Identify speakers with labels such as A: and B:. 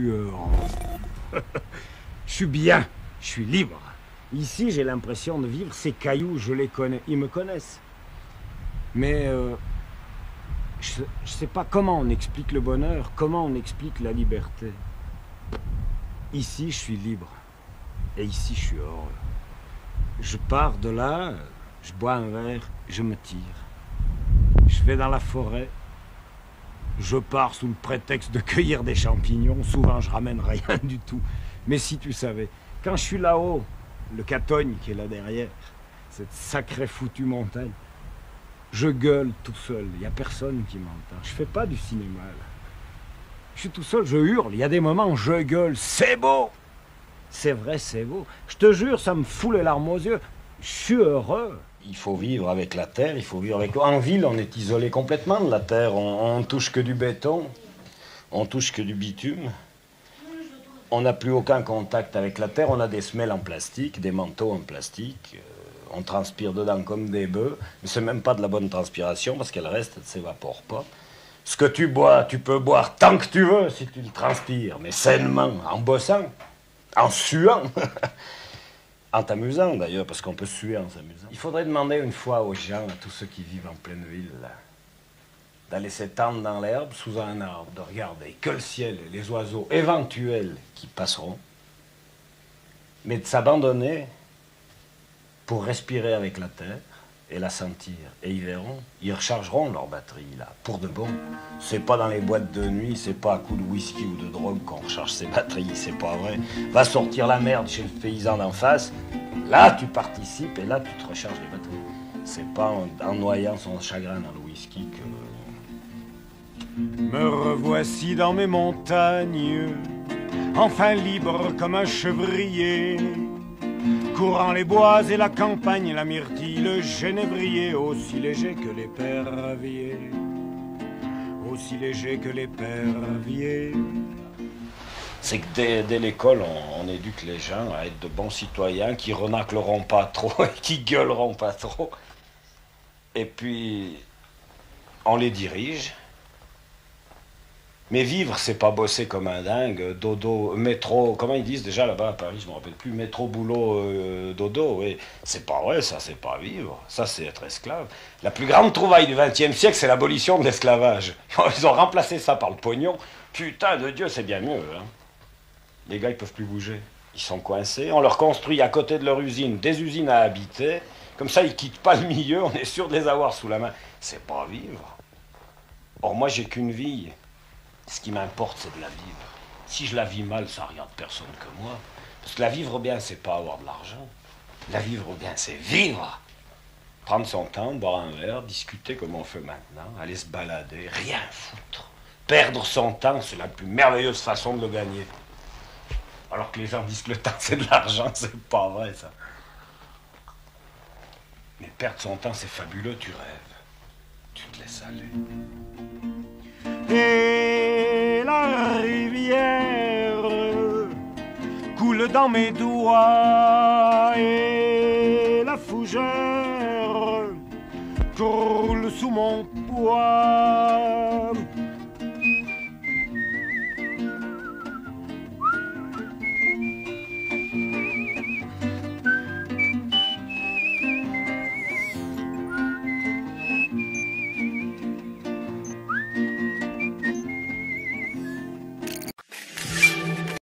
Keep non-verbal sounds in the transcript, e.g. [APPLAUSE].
A: [LAUGHS] Je suis bien. Je suis libre. Ici, j'ai l'impression de vivre. Ces cailloux, je les connais. Ils me connaissent. Mais euh, je ne sais pas comment on explique le bonheur, comment on explique la liberté. Ici, je suis libre. Et ici, je suis heureux. Je pars de là, je bois un verre, je me tire. Je vais dans la forêt. Je pars sous le prétexte de cueillir des champignons. Souvent, je ramène rien du tout. Mais si tu savais, quand je suis là-haut, le Catogne qui est là derrière, cette sacrée foutue montagne, je gueule tout seul. Il n'y a personne qui m'entend. Je fais pas du cinéma, là. Je suis tout seul, je hurle. Il y a des moments où je gueule. C'est beau C'est vrai, c'est beau. Je te jure, ça me fout les larmes aux yeux. Je suis heureux.
B: Il faut vivre avec la terre, il faut vivre avec l'eau. En ville, on est isolé complètement de la terre. On, on touche que du béton, on touche que du bitume. On n'a plus aucun contact avec la terre. On a des semelles en plastique, des manteaux en plastique. Euh, on transpire dedans comme des bœufs. Mais c'est même pas de la bonne transpiration parce qu'elle reste, elle ne s'évapore pas. Ce que tu bois, tu peux boire tant que tu veux si tu le transpires, mais sainement, en bossant, en suant. [LAUGHS] En t'amusant d'ailleurs, parce qu'on peut suer en s'amusant. Il faudrait demander une fois aux gens, à tous ceux qui vivent en pleine ville, d'aller s'étendre dans l'herbe sous un arbre, de regarder que le ciel et les oiseaux éventuels qui passeront, mais de s'abandonner pour respirer avec la terre et la sentir. Et ils verront, ils rechargeront leur batterie là, pour de bon. C'est pas dans les boîtes de nuit, c'est pas à coup de whisky ou de drogue qu'on recharge ses batteries, c'est pas vrai. Va sortir la merde chez le paysan d'en face, là tu participes et là tu te recharges les batteries. C'est pas en, en noyant son chagrin dans le whisky que.
A: Me revoici dans mes montagnes, enfin libre comme un chevrier. Courant les bois et la campagne, la myrtille, le genévrier, aussi léger que l'épervier, aussi léger que l'épervier.
B: C'est que dès, dès l'école, on, on éduque les gens à être de bons citoyens qui renacleront pas trop [LAUGHS] et qui gueuleront pas trop. Et puis, on les dirige. Mais vivre, c'est pas bosser comme un dingue, dodo, métro, comment ils disent déjà là-bas à Paris, je me rappelle plus, métro, boulot, euh, dodo, oui. C'est pas vrai, ça, c'est pas vivre. Ça, c'est être esclave. La plus grande trouvaille du XXe siècle, c'est l'abolition de l'esclavage. [LAUGHS] Ils ont remplacé ça par le pognon. Putain de Dieu, c'est bien mieux. Hein. Les gars, ils peuvent plus bouger. Ils sont coincés. On leur construit à côté de leur usine des usines à habiter. Comme ça, ils quittent pas le milieu. [LAUGHS] On est sûr de les avoir sous la main. C'est pas vivre. Or, moi, j'ai qu'une vie. Ce qui m'importe, c'est de la vivre. Si je la vis mal, ça regarde personne que moi. Parce que la vivre bien, c'est pas avoir de l'argent. La vivre bien, c'est vivre. Prendre son temps, boire un verre, discuter comme on fait maintenant, aller se balader, rien foutre. Perdre son temps, c'est la plus merveilleuse façon de le gagner. Alors que les gens disent que le temps, c'est de l'argent, [LAUGHS] c'est pas vrai, ça. Mais perdre son temps, c'est fabuleux, tu rêves. Tu te laisses aller.
A: Dans mes doigts et la fougère coule sous mon poids.